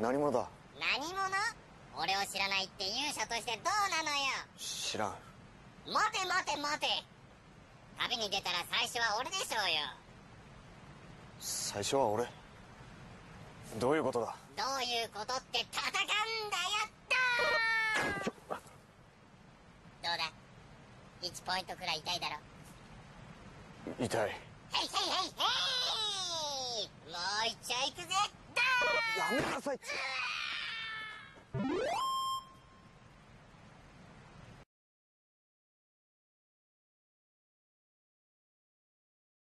何者だ？何者？俺を知らないって勇者としてどうなのよ？知らん。待て待て待て。旅に出たら最初は俺でしょうよ。最初は俺。どういうことだ？どういうことって戦うんだやったー！どうだ？1ポイントくらい痛いだろ？痛い。へいへいへいへいもう一丁行くぜやめなさい。うわ